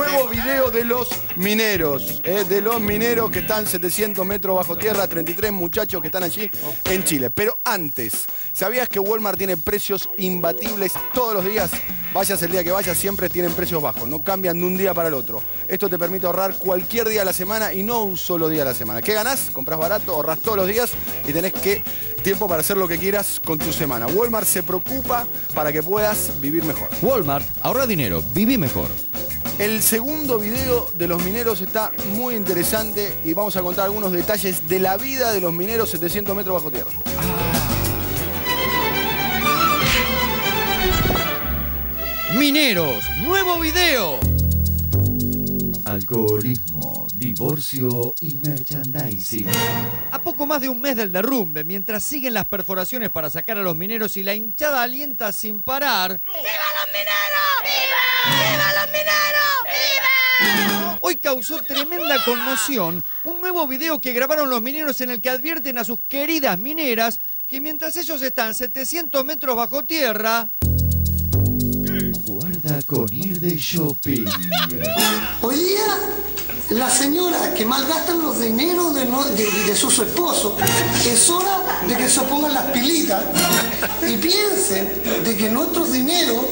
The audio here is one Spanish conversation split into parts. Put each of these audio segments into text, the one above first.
nuevo video de los mineros, eh, de los mineros que están 700 metros bajo tierra, 33 muchachos que están allí en Chile. Pero antes, ¿sabías que Walmart tiene precios imbatibles todos los días? Vayas el día que vayas, siempre tienen precios bajos, no cambian de un día para el otro. Esto te permite ahorrar cualquier día de la semana y no un solo día a la semana. ¿Qué ganás? Compras barato, ahorras todos los días y tenés que tiempo para hacer lo que quieras con tu semana. Walmart se preocupa para que puedas vivir mejor. Walmart, ahorra dinero, viví mejor. El segundo video de los mineros está muy interesante y vamos a contar algunos detalles de la vida de los mineros 700 metros bajo tierra. Mineros, nuevo video. Alcoholismo, divorcio y merchandising. A poco más de un mes del derrumbe, mientras siguen las perforaciones para sacar a los mineros y la hinchada alienta sin parar. ¡Viva los mineros! ¡Viva! ¡Viva los mineros! Hoy causó tremenda conmoción un nuevo video que grabaron los mineros en el que advierten a sus queridas mineras que mientras ellos están 700 metros bajo tierra, Guarda con ir de shopping. Hoy día, las señoras que malgastan los dineros de, no- de- de sus esposos, es hora de que se pongan las pilitas y piensen de que nuestros dineros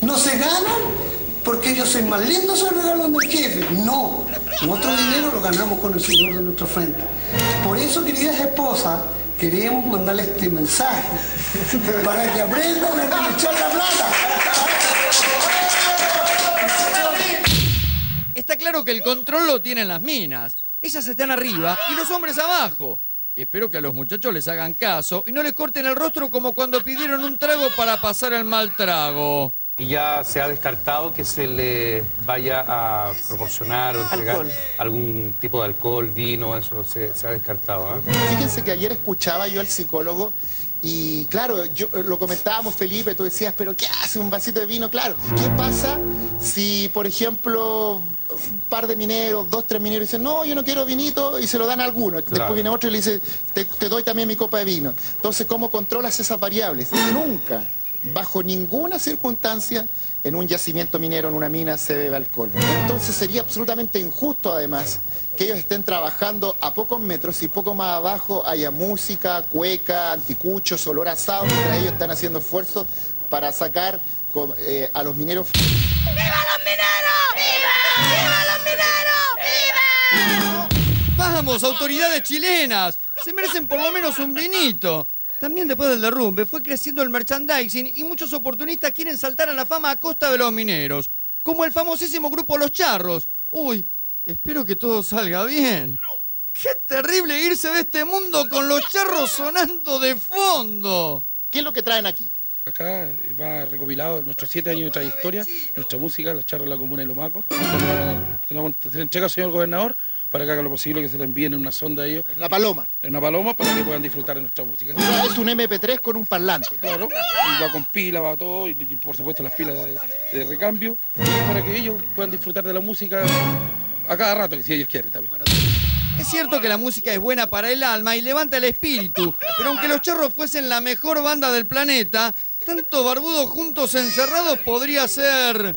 no se ganan porque yo soy más lindo, se lo regalan jefe. No, nuestro dinero lo ganamos con el sudor de nuestra frente. Por eso, queridas esposas, queríamos mandarles este mensaje para que aprendan a aprovechar la plata. está claro que el control lo tienen las minas. Ellas están arriba y los hombres abajo. Espero que a los muchachos les hagan caso y no les corten el rostro como cuando pidieron un trago para pasar el mal trago. Y ya se ha descartado que se le vaya a proporcionar o entregar algún tipo de alcohol, vino, eso se, se ha descartado. ¿eh? Fíjense que ayer escuchaba yo al psicólogo y claro, yo, eh, lo comentábamos Felipe, tú decías, pero ¿qué hace un vasito de vino? Claro, ¿qué pasa si, por ejemplo, un par de mineros, dos, tres mineros dicen, no, yo no quiero vinito y se lo dan a alguno. Después viene otro y le dice, te, te doy también mi copa de vino. Entonces, ¿cómo controlas esas variables? Nunca, bajo ninguna circunstancia, en un yacimiento minero, en una mina, se bebe alcohol. Entonces sería absolutamente injusto, además, que ellos estén trabajando a pocos metros y poco más abajo haya música, cueca, anticuchos, olor a asado, mientras ellos están haciendo esfuerzos para sacar eh, a los mineros ¡Viva los mineros! ¡Viva! ¡Viva los mineros! ¡Viva! ¡Vamos, autoridades chilenas! Se merecen por lo menos un vinito. También después del derrumbe fue creciendo el merchandising y muchos oportunistas quieren saltar a la fama a costa de los mineros. Como el famosísimo grupo Los Charros. Uy, espero que todo salga bien. ¡Qué terrible irse de este mundo con los charros sonando de fondo! ¿Qué es lo que traen aquí? Acá va recopilado nuestros siete años de trayectoria, nuestra música, los charros de la comuna de Lomaco. Se lo entrega al señor gobernador para que haga lo posible que se lo envíen en una sonda a ellos, La paloma. en una paloma, para que puedan disfrutar de nuestra música. Es un MP3 con un parlante. Claro, y va con pila, va todo, y, y por supuesto las pilas de, de recambio, para que ellos puedan disfrutar de la música a cada rato, que si ellos quieren también. Es cierto que la música es buena para el alma y levanta el espíritu, pero aunque los charros fuesen la mejor banda del planeta, tantos barbudos juntos encerrados podría ser...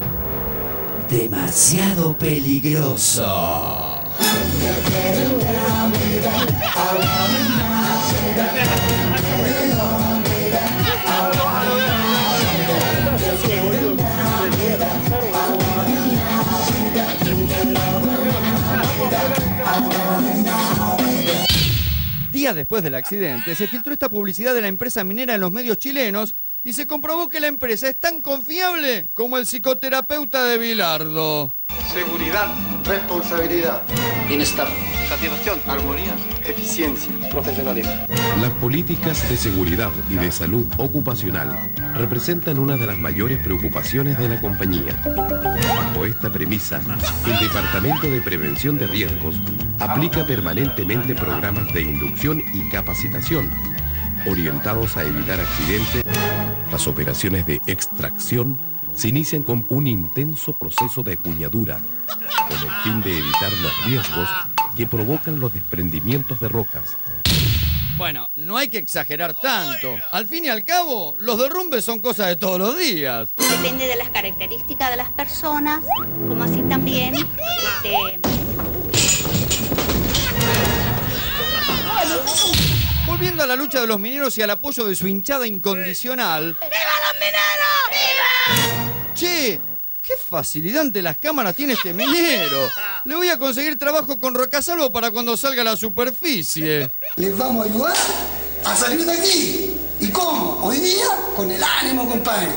Demasiado peligroso. Días después del accidente, se filtró esta publicidad de la empresa minera en los medios chilenos y se comprobó que la empresa es tan confiable como el psicoterapeuta de Bilardo. Seguridad, responsabilidad, bienestar, satisfacción, armonía, eficiencia, profesionalismo. Las políticas de seguridad y de salud ocupacional representan una de las mayores preocupaciones de la compañía. Bajo esta premisa, el Departamento de Prevención de Riesgos aplica permanentemente programas de inducción y capacitación orientados a evitar accidentes. Las operaciones de extracción se inician con un intenso proceso de acuñadura con el fin de evitar los riesgos que provocan los desprendimientos de rocas. Bueno, no hay que exagerar tanto. Al fin y al cabo, los derrumbes son cosas de todos los días. Depende de las características de las personas, como así también este, Volviendo a la lucha de los mineros y al apoyo de su hinchada incondicional. ¡Viva los mineros! ¡Viva! Che, qué facilidad ante las cámaras tiene este minero. Le voy a conseguir trabajo con Rocasalvo para cuando salga a la superficie. Les vamos a ayudar a salir de aquí. ¿Y cómo? Hoy día con el ánimo, compadre.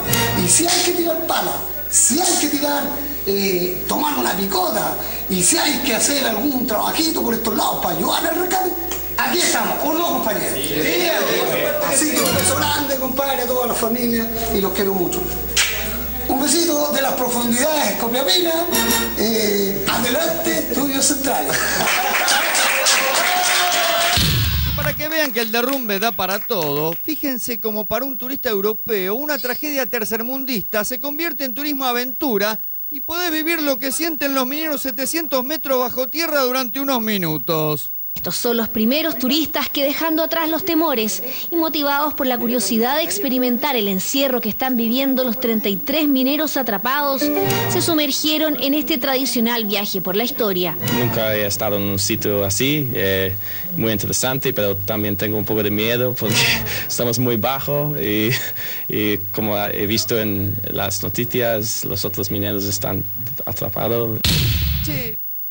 Y si hay que tirar pala, si hay que tirar, eh, tomar una picota, y si hay que hacer algún trabajito por estos lados para ayudar al rescate, aquí estamos, ¿o no, compañeros? Así que un beso grande, compadre, a toda la familia y los quiero mucho. De las profundidades, Copiapina. Eh, adelante, estudio central. Para que vean que el derrumbe da para todo, fíjense como para un turista europeo una tragedia tercermundista se convierte en turismo aventura y podés vivir lo que sienten los mineros 700 metros bajo tierra durante unos minutos. Estos son los primeros turistas que dejando atrás los temores y motivados por la curiosidad de experimentar el encierro que están viviendo los 33 mineros atrapados, se sumergieron en este tradicional viaje por la historia. Nunca he estado en un sitio así, eh, muy interesante, pero también tengo un poco de miedo porque estamos muy bajo y, y como he visto en las noticias, los otros mineros están atrapados.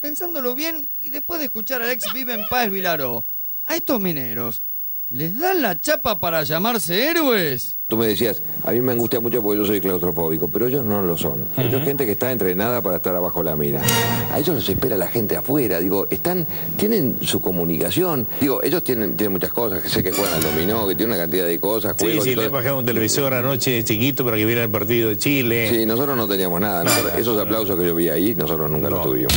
Pensándolo bien y después de escuchar al ex Vive en Paz Vilaró, a estos mineros, ¿les dan la chapa para llamarse héroes? Tú me decías, a mí me angustia mucho porque yo soy claustrofóbico, pero ellos no lo son. Ellos gente que está entrenada para estar abajo de la mina. A ellos los espera la gente afuera, digo, están, tienen su comunicación. Digo, ellos tienen, tienen muchas cosas, que sé que juegan al dominó, que tienen una cantidad de cosas, Sí, juegos sí, todo. le bajamos un televisor anoche chiquito para que viera el partido de Chile. Sí, nosotros no teníamos nada. Nosotros- esos aplausos que yo vi ahí, nosotros nunca los tuvimos.